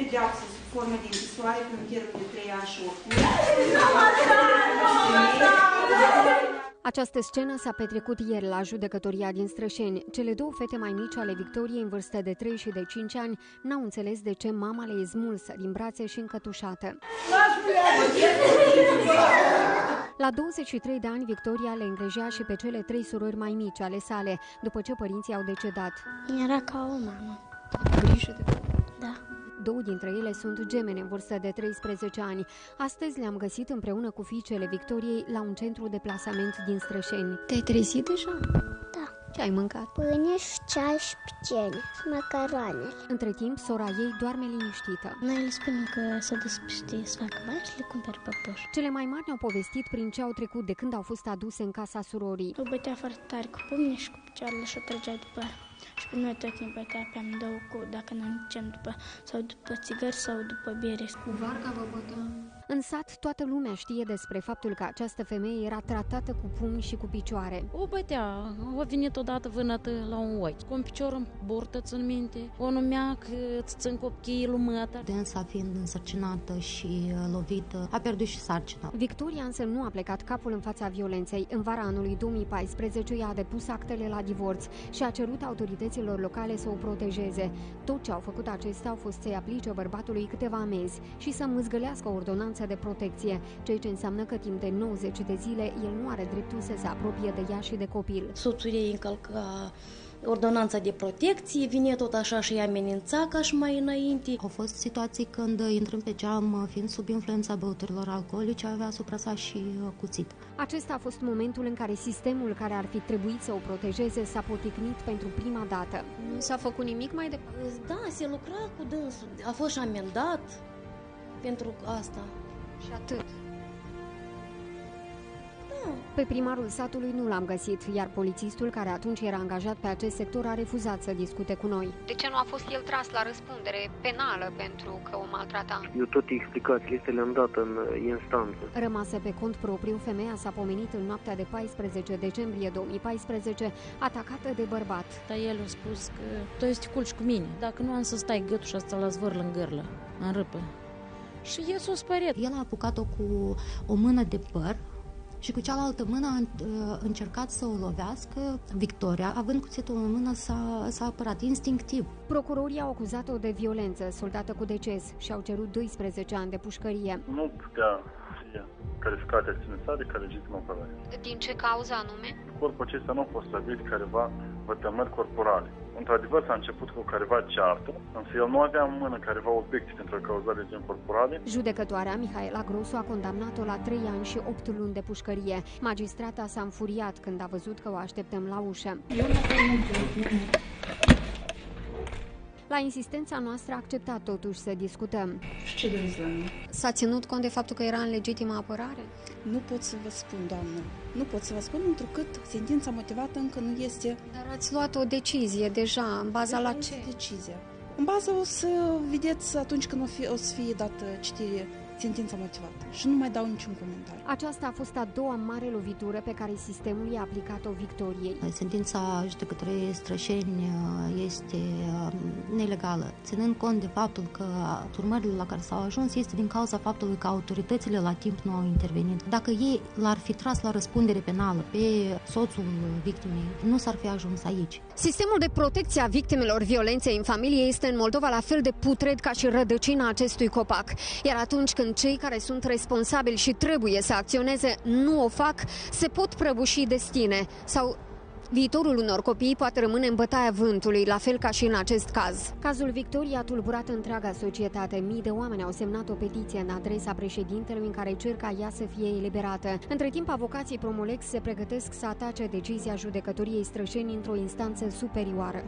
pedeapsă sub formă de închisoare cu un termen de 3 ani și 8 luni. Această scenă s-a petrecut ieri la judecătoria din Strășeni. Cele două fete mai mici ale Victoriei, în vârstă de 3 și de 5 ani, n-au înțeles de ce mama le e smulsă din brațe și încătușată. La 23 de ani, Victoria le îngrejea și pe cele trei surori mai mici ale sale, după ce părinții au decedat. Era ca o mamă. Grijă de Da. Două dintre ele sunt gemene în vârstă de 13 ani. Astăzi le-am găsit împreună cu fiicele Victoriei la un centru de plasament din Strășeni. Te-ai trezit deja? Da. Ce ai mâncat? Pâine și ceai și picene și macaroane. Între timp, sora ei doarme liniștită. Noi le spunem că s-a dus peste să facă bani și le cumperi păpuși. Cele mai mari ne-au povestit prin ce au trecut de când au fost aduse în casa surorii. O bătea foarte tare cu pumni și cu picioarele și o trăgea după și pe noi tot ne bătea pe amândouă cu, dacă ne ducem după, sau după țigări sau după biere. Cu varca vă bătea? În sat, toată lumea știe despre faptul că această femeie era tratată cu pumni și cu picioare. O bătea, a venit odată vânătă la un ochi, cu un picior în burtă, țin minte, o numea că îți țin copiii lui mătă. Dânsa fiind însărcinată și uh, lovită, a pierdut și sarcina. Victoria însă nu a plecat capul în fața violenței. În vara anului 2014 i-a depus actele la divorț și a cerut autorităților locale să o protejeze. Tot ce au făcut acestea au fost să-i aplice bărbatului câteva amenzi și să mâzgălească o ordonanță de protecție, ceea ce înseamnă că timp de 90 de zile el nu are dreptul să se apropie de ea și de copil. Soțul ei încălca ordonanța de protecție, vine tot așa și amenința ca și mai înainte. Au fost situații când, intrând pe geam, fiind sub influența băuturilor alcoolice, avea asupra sa și uh, cuțit. Acesta a fost momentul în care sistemul care ar fi trebuit să o protejeze s-a poticnit pentru prima dată. Nu s-a făcut nimic mai departe? Da, se lucra cu dânsul. A fost și amendat pentru asta. Și atât. Da. Pe primarul satului nu l-am găsit, iar polițistul care atunci era angajat pe acest sector a refuzat să discute cu noi. De ce nu a fost el tras la răspundere penală pentru că o maltrata? Eu toate explicațiile este le-am dat în instanță. Rămasă pe cont propriu, femeia s-a pomenit în noaptea de 14 decembrie 2014, atacată de bărbat. Dar el a spus că tu ești culci cu mine. Dacă nu am să stai gâtul și să la zvârl în gârlă, în râpă. Și el s-a speriat. El a apucat-o cu o mână de păr și cu cealaltă mână a uh, încercat să o lovească. Victoria, având cuțitul în mână, s-a, s-a apărat instinctiv. Procurorii au acuzat-o de violență, soldată cu deces, și au cerut 12 ani de pușcărie. Nu putea fi calificată ținățare ca legitimă apărare. Din ce cauză anume? Corpul acesta nu a fost stabilit careva vătămări corporale. Într-adevăr s-a început cu careva ceartă, însă el nu avea în mână careva obiecte pentru a cauza leziuni corporale. Judecătoarea Mihaela Grosu a condamnat-o la 3 ani și 8 luni de pușcărie. Magistrata s-a înfuriat când a văzut că o așteptăm la ușă. La insistența noastră a acceptat totuși să discutăm. Și ce doriți la mine? S-a ținut cont de faptul că era în legitimă apărare? Nu pot să vă spun, doamnă. Nu pot să vă spun, întrucât sentința motivată încă nu este... Dar ați luat o decizie deja, în baza la ce? Decizia. În bază o să vedeți atunci când o, fi, o să fie dată citire sentința motivată și nu mai dau niciun comentariu. Aceasta a fost a doua mare lovitură pe care sistemul i-a aplicat-o Victoriei. Sentința judecătorii strășeni uh, este uh, nelegală, ținând cont de faptul că urmările la care s-au ajuns este din cauza faptului că autoritățile la timp nu au intervenit. Dacă ei l-ar fi tras la răspundere penală pe soțul victimei, nu s-ar fi ajuns aici. Sistemul de protecție a victimelor violenței în familie este în Moldova la fel de putred ca și rădăcina acestui copac. Iar atunci când cei care sunt responsabili și trebuie să acționeze nu o fac, se pot prăbuși destine sau Viitorul unor copii poate rămâne în bătaia vântului, la fel ca și în acest caz. Cazul Victoriei a tulburat întreaga societate. Mii de oameni au semnat o petiție în adresa președintelui în care cer ca ea să fie eliberată. Între timp, avocații Promolex se pregătesc să atace decizia judecătoriei strășeni într-o instanță superioară.